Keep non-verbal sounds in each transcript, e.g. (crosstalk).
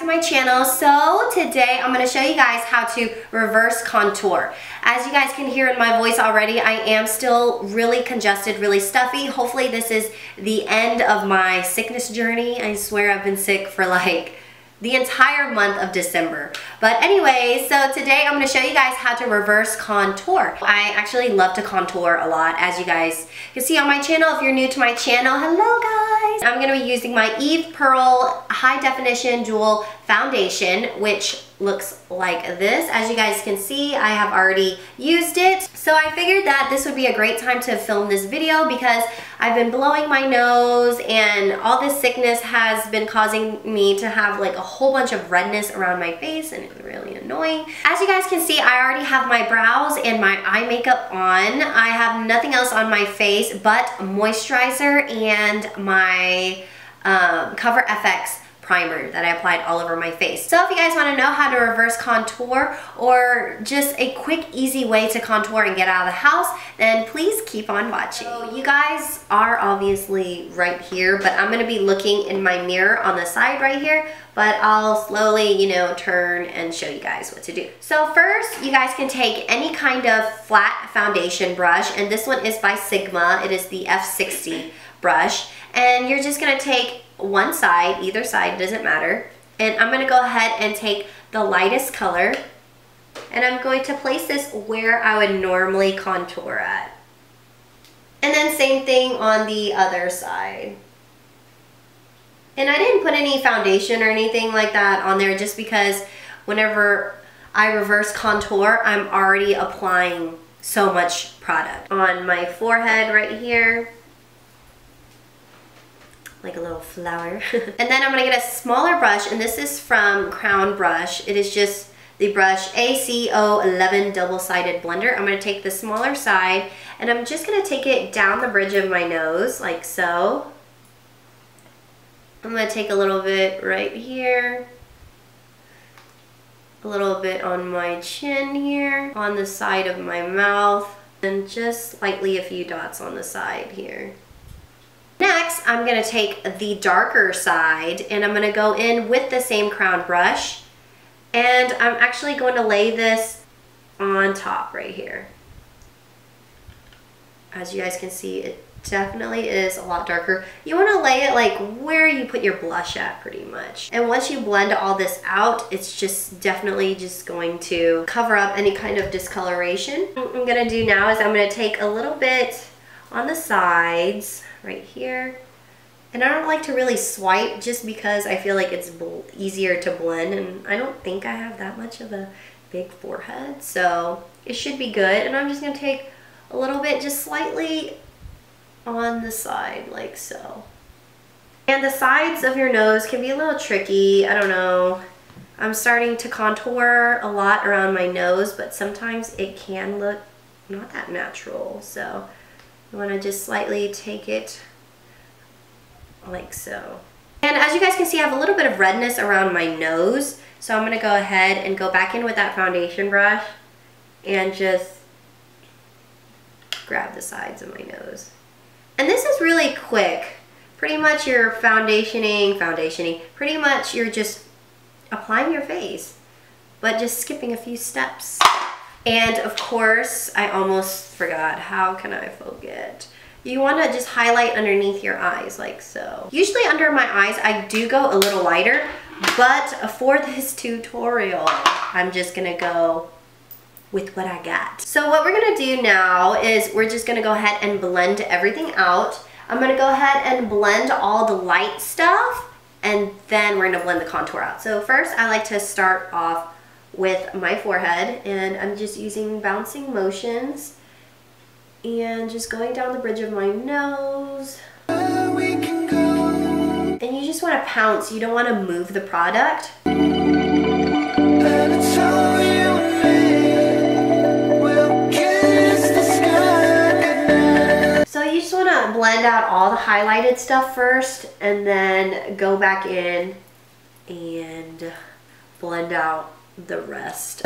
to my channel. So today I'm going to show you guys how to reverse contour. As you guys can hear in my voice already, I am still really congested, really stuffy. Hopefully this is the end of my sickness journey. I swear I've been sick for like the entire month of December. But anyway, so today I'm gonna show you guys how to reverse contour. I actually love to contour a lot, as you guys can see on my channel. If you're new to my channel, hello guys! I'm gonna be using my Eve Pearl High Definition Dual Foundation, which looks like this. As you guys can see, I have already used it. So I figured that this would be a great time to film this video because I've been blowing my nose and all this sickness has been causing me to have like a whole bunch of redness around my face and it's really annoying. As you guys can see, I already have my brows and my eye makeup on. I have nothing else on my face but moisturizer and my um, Cover FX primer that I applied all over my face. So if you guys wanna know how to reverse contour or just a quick, easy way to contour and get out of the house, then please keep on watching. So you guys are obviously right here, but I'm gonna be looking in my mirror on the side right here, but I'll slowly, you know, turn and show you guys what to do. So first, you guys can take any kind of flat foundation brush, and this one is by Sigma. It is the F60 brush, and you're just gonna take one side, either side, doesn't matter. And I'm gonna go ahead and take the lightest color and I'm going to place this where I would normally contour at. And then same thing on the other side. And I didn't put any foundation or anything like that on there just because whenever I reverse contour, I'm already applying so much product. On my forehead right here, like a little flower. (laughs) and then I'm gonna get a smaller brush, and this is from Crown Brush. It is just the brush ACO11 double-sided blender. I'm gonna take the smaller side, and I'm just gonna take it down the bridge of my nose, like so. I'm gonna take a little bit right here, a little bit on my chin here, on the side of my mouth, and just slightly a few dots on the side here. I'm gonna take the darker side and I'm gonna go in with the same crown brush and I'm actually going to lay this on top right here. As you guys can see, it definitely is a lot darker. You want to lay it like where you put your blush at pretty much. And once you blend all this out, it's just definitely just going to cover up any kind of discoloration. What I'm to do now is I'm to take a little bit on the sides right here. And I don't like to really swipe just because I feel like it's easier to blend and I don't think I have that much of a big forehead. So it should be good. And I'm just going to take a little bit just slightly on the side like so. And the sides of your nose can be a little tricky. I don't know. I'm starting to contour a lot around my nose, but sometimes it can look not that natural. So you want to just slightly take it like so. And as you guys can see, I have a little bit of redness around my nose. So I'm going to go ahead and go back in with that foundation brush and just grab the sides of my nose. And this is really quick. Pretty much you're foundationing, foundationing, pretty much you're just applying your face, but just skipping a few steps. And of course, I almost forgot. How can I forget? You want to just highlight underneath your eyes like so. Usually under my eyes, I do go a little lighter, but for this (laughs) tutorial, I'm just going to go with what I got. So what we're going to do now is we're just going to go ahead and blend everything out. I'm going to go ahead and blend all the light stuff and then we're going to blend the contour out. So first I like to start off with my forehead and I'm just using bouncing motions and just going down the bridge of my nose. And you just want to pounce, you don't want to move the product. So you just want to blend out all the highlighted stuff first and then go back in and blend out the rest.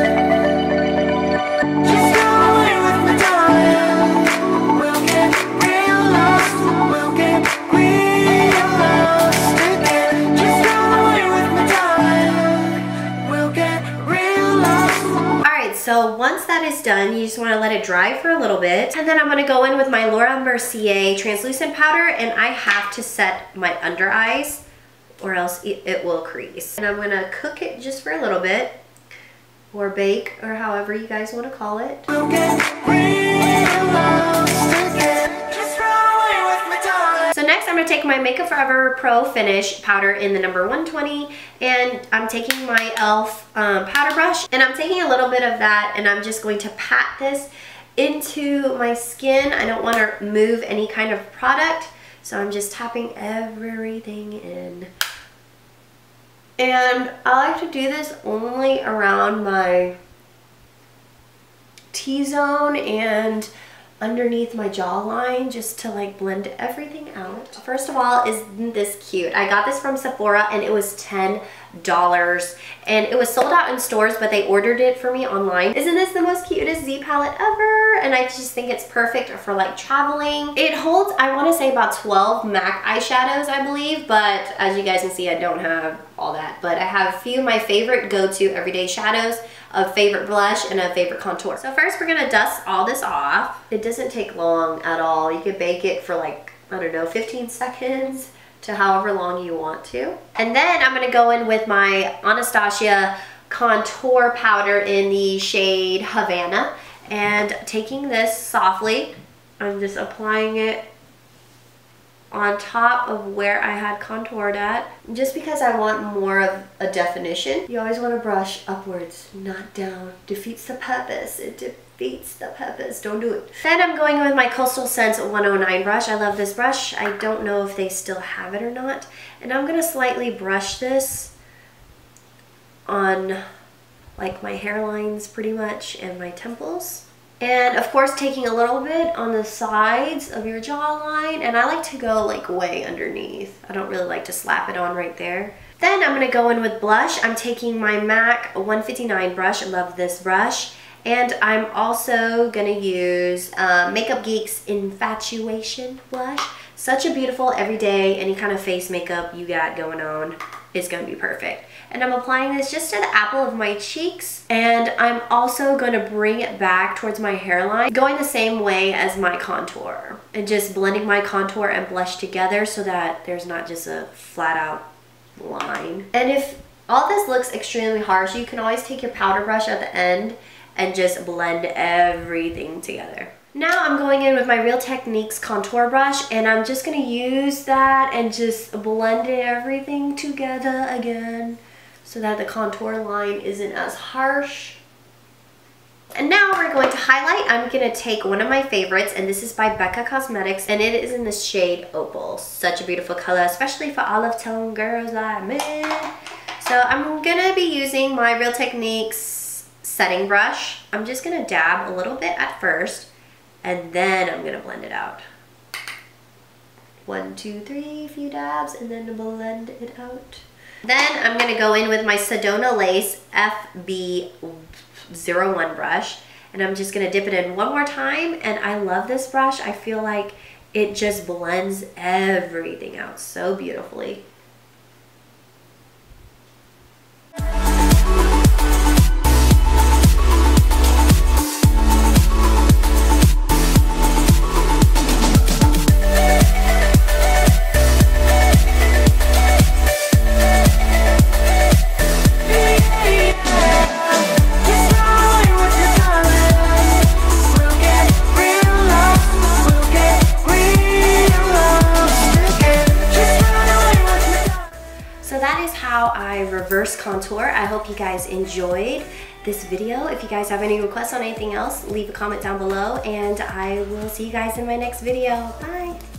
Done, you just wanna let it dry for a little bit. And then I'm gonna go in with my Laura Mercier translucent powder and I have to set my under eyes or else it will crease. And I'm gonna cook it just for a little bit or bake or however you guys wanna call it. Next I'm going to take my Makeup Forever Pro Finish powder in the number 120 and I'm taking my e.l.f. Um, powder brush and I'm taking a little bit of that and I'm just going to pat this into my skin. I don't want to move any kind of product so I'm just tapping everything in. And I like to do this only around my T-zone and underneath my jawline just to like blend everything out. First of all, isn't this cute? I got this from Sephora and it was $10 and it was sold out in stores but they ordered it for me online. Isn't this the most cutest Z palette ever? And I just think it's perfect for like traveling. It holds, I want to say about 12 MAC eyeshadows I believe but as you guys can see I don't have all that but I have a few of my favorite go-to everyday shadows a favorite blush and a favorite contour. So first we're gonna dust all this off. It doesn't take long at all. You could bake it for like, I don't know, 15 seconds to however long you want to. And then I'm gonna go in with my Anastasia contour powder in the shade Havana and taking this softly, I'm just applying it on top of where I had contoured at just because I want more of a definition. You always want to brush upwards, not down. Defeats the purpose. It defeats the purpose. Don't do it. Then I'm going with my Coastal Scents 109 brush. I love this brush. I don't know if they still have it or not. And I'm going to slightly brush this on like my hairlines pretty much and my temples. And of course taking a little bit on the sides of your jawline and I like to go like way underneath. I don't really like to slap it on right there. Then I'm to go in with blush. I'm taking my MAC 159 brush. I love this brush. And I'm also to use uh, Makeup Geek's Infatuation blush. Such a beautiful everyday, any kind of face makeup you got going on is to be perfect and I'm applying this just to the apple of my cheeks and I'm also going to bring it back towards my hairline going the same way as my contour and just blending my contour and blush together so that there's not just a flat out line. And if all this looks extremely harsh, you can always take your powder brush at the end and just blend everything together. Now I'm going in with my Real Techniques contour brush and I'm just going to use that and just blend everything together again so that the contour line isn't as harsh. And now we're going to highlight. I'm going to take one of my favorites, and this is by Becca Cosmetics, and it is in the shade Opal. Such a beautiful color, especially for olive tone girls like me. So I'm going to be using my Real Techniques setting brush. I'm just going to dab a little bit at first, and then I'm going to blend it out. One, two, three, few dabs, and then blend it out. Then I'm to go in with my Sedona Lace FB01 brush. And I'm just to dip it in one more time. And I love this brush. I feel like it just blends everything out so beautifully. Contour. I hope you guys enjoyed this video. If you guys have any requests on anything else, leave a comment down below and I will see you guys in my next video. Bye!